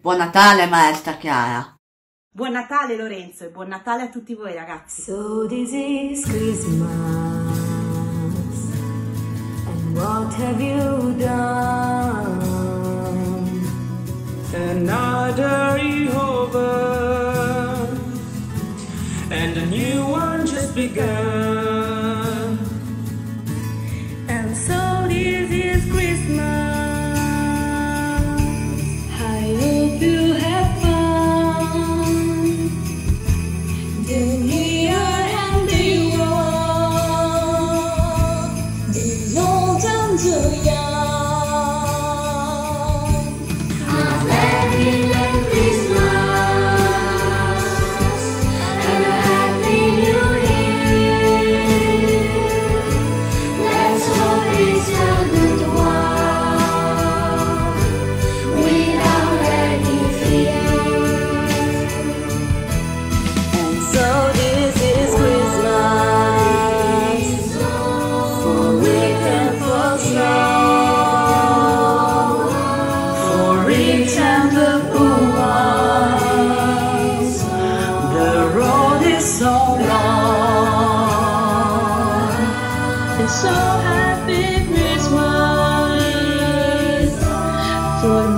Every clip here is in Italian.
Buon Natale maestra Chiara. Buon Natale Lorenzo e buon Natale a tutti voi ragazzi. So this is Christmas and what have you done? Another year over and a new one just begun. to. so happy Christmas. For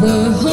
number